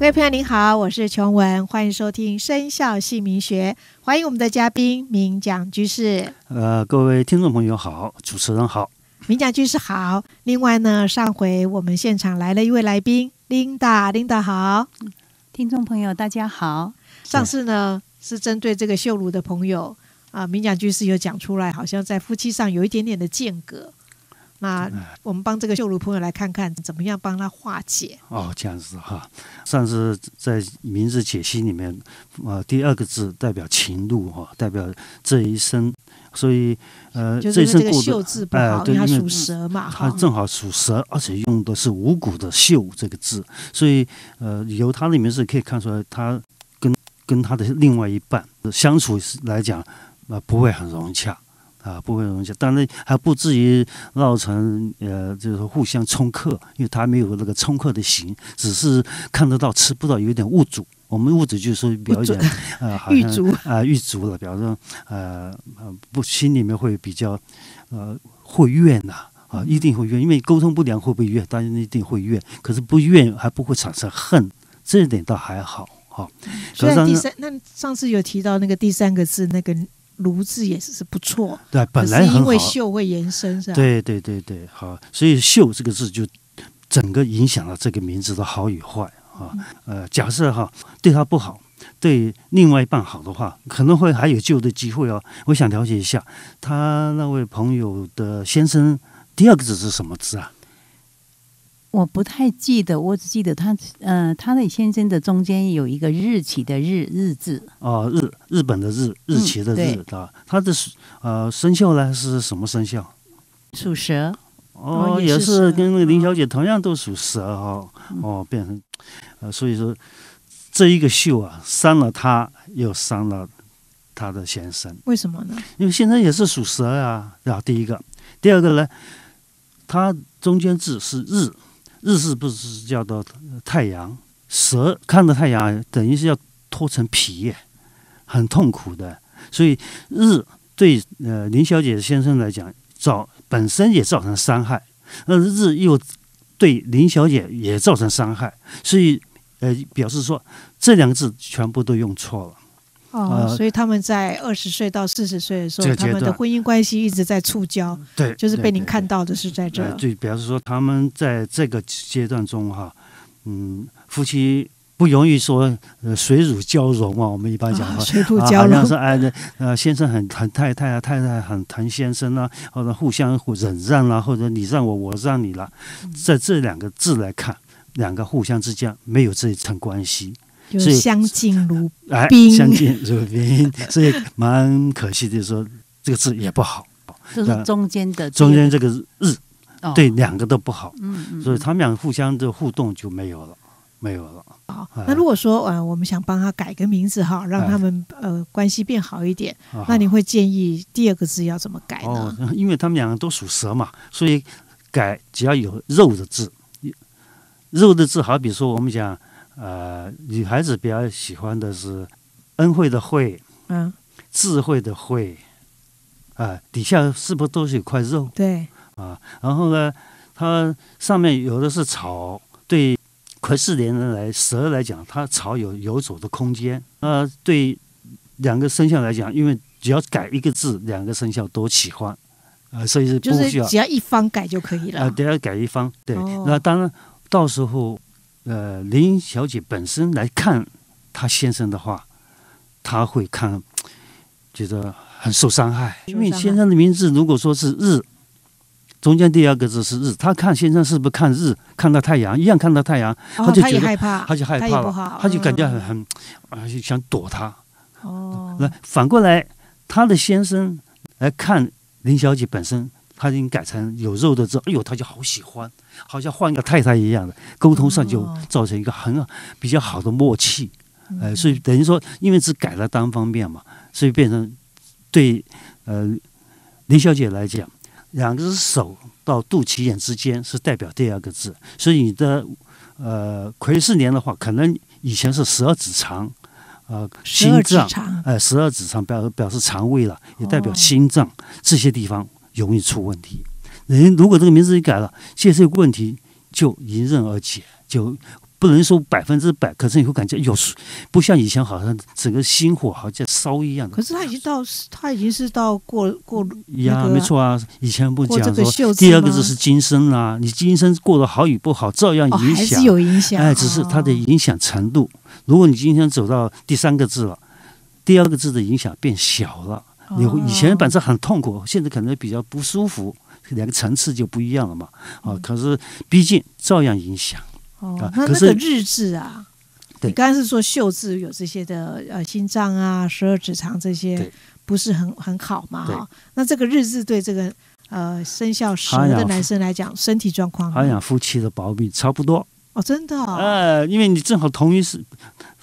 各位朋友您好，我是琼文，欢迎收听生肖姓名学，欢迎我们的嘉宾明讲居士。呃，各位听众朋友好，主持人好，明讲居士好。另外呢，上回我们现场来了一位来宾，Linda，Linda 好，听众朋友大家好。上次呢是针对这个秀炉的朋友啊，明讲居士有讲出来，好像在夫妻上有一点点的间隔。那我们帮这个秀炉朋友来看看，怎么样帮他化解？哦，这样子哈。上次在名字解析里面，呃，第二个字代表情路哈，代表这一生，所以呃，这一生过秀字不好，因为它属蛇嘛，它正好属蛇，而且用的是五谷的秀这个字，所以呃，由它的名字可以看出来，他跟跟他的另外一半相处来讲，呃，不会很融洽。啊，不会融洽，当然还不至于闹成呃，就是互相冲克，因为他没有那个冲克的形，只是看得到吃不到，有点物主。我们物主就是说表演，呃，好像啊，遇足了，表示呃呃，不，心里面会比较呃会怨呐，啊，一定会怨，因为沟通不良会不会怨？当然一定会怨，可是不怨还不会产生恨，这一点倒还好，哈。所以第三，那上次有提到那个第三个字那个。炉字也是是不错，对，本来因为锈会延伸，是吧？对对对对，好，所以锈这个字就整个影响了这个名字的好与坏啊。呃，假设哈对他不好，对另外一半好的话，可能会还有救的机会哦。我想了解一下，他那位朋友的先生第二个字是什么字啊？我不太记得，我只记得他，呃，他的先生的中间有一个日期的日日字。哦，日日本的日日期的日啊，他的呃生肖呢是什么生肖？属蛇。哦，也是跟那个林小姐同样都属蛇哈。哦，变成呃，所以说这一个秀啊，伤了他，又伤了他的先生。为什么呢？因为先生也是属蛇呀，啊，第一个，第二个呢，他中间字是日。日是不是叫做太阳？蛇看到太阳，等于是要脱层皮，很痛苦的。所以日对呃林小姐先生来讲，造本身也造成伤害，那日又对林小姐也造成伤害，所以呃表示说这两个字全部都用错了。哦，所以他们在二十岁到四十岁的时候，他们的婚姻关系一直在触礁。对，就是被您看到的是在这。对表示说，他们在这个阶段中哈，嗯，夫妻不容易说呃水乳交融啊。我们一般讲话，水乳交融是哎，呃，先生很疼太太啊，太太很疼先生啊，或者互相忍让啊，或者你让我，我让你了，在这两个字来看，两个互相之间没有这一层关系。就是相敬如宾，相敬如宾，所以蛮可惜的，说这个字也不好。就是中间的中间这个日，对两个都不好。嗯嗯，所以他们俩互相的互动就没有了，没有了。好，那如果说呃，我们想帮他改个名字哈，让他们呃关系变好一点，那你会建议第二个字要怎么改呢？因为他们两个都属蛇嘛，所以改只要有肉的字，肉的字，好比说我们讲。呃，女孩子比较喜欢的是恩惠的惠，嗯，智慧的慧，啊，底下是不是都是有块肉？对，啊，然后呢，它上面有的是草，对癸巳年人来蛇来讲，它草有游走的空间。呃，对两个生肖来讲，因为只要改一个字，两个生肖都喜欢，啊，所以是不需要，只要一方改就可以了。啊，只要改一方，对，那当然到时候。呃，林小姐本身来看她先生的话，她会看觉得很受伤害，因为先生的名字如果说是日，中间第二个字是日，她看先生是不是看日，看到太阳一样看到太阳，她就觉得害怕，她就害怕了，她就感觉很很啊，就想躲他。哦，那反过来，她的先生来看林小姐本身。他已经改成有肉的字，哎呦，他就好喜欢，好像换个太太一样的，沟通上就造成一个很比较好的默契，呃，所以等于说，因为只改了单方面嘛，所以变成对呃林小姐来讲，两只手到肚脐眼之间是代表第二个字，所以你的呃癸巳年的话，可能以前是十二指肠，呃，心脏，哎，十二指肠表表示肠胃了，也代表心脏这些地方。容易出问题。人如果这个名字一改了，这些问题就迎刃而解，就不能说百分之百，可是你会感觉有不像以前好像整个心火好像烧一样的。可是他已经到，他已经是到过过呀，没错啊，以前不讲说第二个字是今生啊，你今生过得好与不好，照样影响，还是有影响。哎，只是它的影响程度。如果你今天走到第三个字了，第二个字的影响变小了。你以前本身很痛苦，现在可能比较不舒服，两个层次就不一样了嘛。啊，可是毕竟照样影响。哦，那那个日志啊，你刚才是说秀字有这些的呃心脏啊、十二指肠这些不是很很好嘛？哈，那这个日志对这个呃生肖蛇的男生来讲，身体状况，好养夫妻的毛病差不多。哦，真的？呃，因为你正好同一是。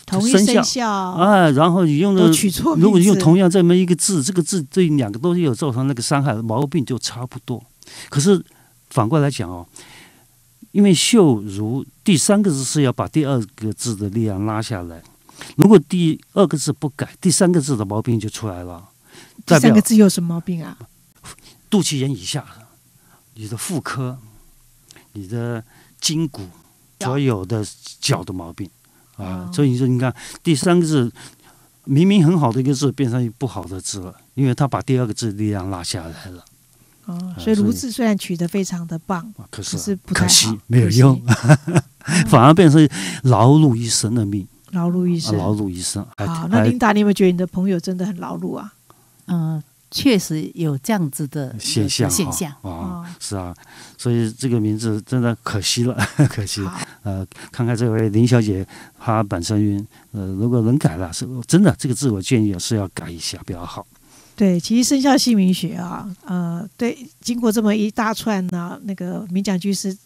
同一生肖啊，然后你用的，如果你用同样这么一个字，这个字对两个都有造成那个伤害，毛病就差不多。可是反过来讲哦，因为秀如第三个字是要把第二个字的力量拉下来，如果第二个字不改，第三个字的毛病就出来了。第三个字有什么毛病啊？肚脐眼以下，你的妇科、你的筋骨，所有的脚的毛病。啊，所以你说，你看第三个字明明很好的一个字，变成不好的字了，因为他把第二个字力量拉下来了。哦，所以“卢”字虽然取得非常的棒，可是可惜没有用，反而变成劳碌一生的命。劳碌一生，劳碌一生。好，那琳达，你有没有觉得你的朋友真的很劳碌啊？嗯。确实有这样子的现象，现象啊，是啊，所以这个名字真的可惜了，可惜。呃，看看这位林小姐，她本身呃，如果能改了，是真的这个字，我建议是要改一下比较好。对，其实生肖姓名学啊，呃，对，经过这么一大串呢，那个名讲居士。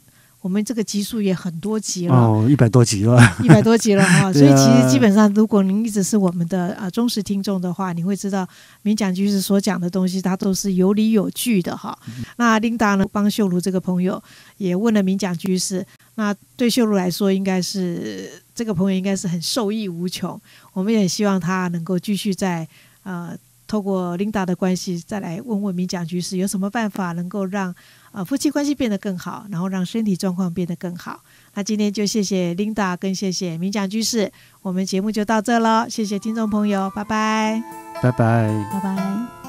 我们这个集数也很多集了，哦，一百多集了，一百多集了哈。所以其实基本上，如果您一直是我们的啊忠实听众的话，你会知道明讲居士所讲的东西，它都是有理有据的哈。那琳达呢，帮秀如这个朋友也问了明讲居士，那对秀如来说，应该是这个朋友应该是很受益无穷。我们也希望他能够继续在呃。透过琳达的关系，再来问问明讲居士有什么办法能够让呃夫妻关系变得更好，然后让身体状况变得更好。那今天就谢谢琳达，更谢谢明讲居士，我们节目就到这了，谢谢听众朋友，拜拜，拜拜，拜拜。